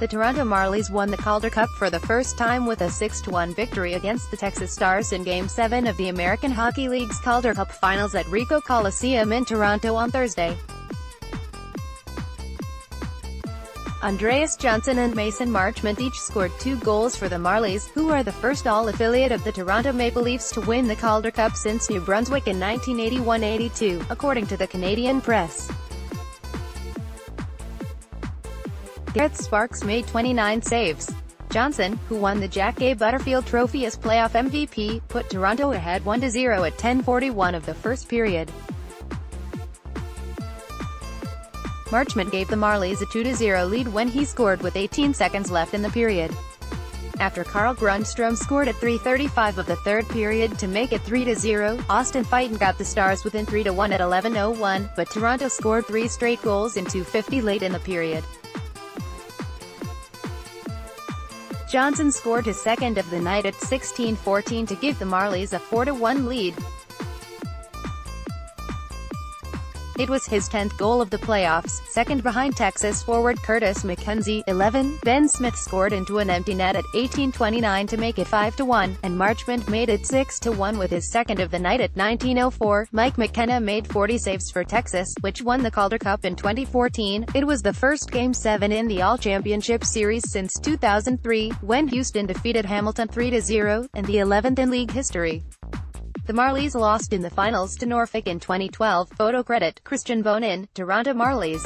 The Toronto Marlies won the Calder Cup for the first time with a 6-1 victory against the Texas Stars in Game 7 of the American Hockey League's Calder Cup Finals at Ricoh Coliseum in Toronto on Thursday. Andreas Johnsson and Mason Marchment each scored two goals for the Marlies, who are the first AHL-affiliate of the Toronto Maple Leafs to win the Calder Cup since New Brunswick in 1981-82, according to the Canadian press. Garret Sparks made 29 saves. Johnsson, who won the Jack A. Butterfield Trophy as playoff MVP, put Toronto ahead 1-0 at 10:41 of the first period. Marchment gave the Marlies a 2-0 lead when he scored with 18 seconds left in the period. After Carl Grundstrom scored at 3.35 of the third period to make it 3-0, Austin Fighten got the Stars within 3-1 at 11.01, but Toronto scored three straight goals in 2.50 late in the period. Johnsson scored his second of the night at 16-14 to give the Marlies a 4-1 lead. It was his 10th goal of the playoffs, second behind Texas forward Curtis McKenzie, 11. Ben Smith scored into an empty net at 18:29 to make it 5-1, and Marchment made it 6-1 with his second of the night at 19:04. Mike McKenna made 40 saves for Texas, which won the Calder Cup in 2014. It was the first Game 7 in the AHL-Championship Series since 2003, when Houston defeated Hamilton 3-0, and the 11th in league history. The Marlies lost in the finals to Norfolk in 2012. Photo credit, Christian Bonin, Toronto Marlies.